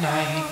night.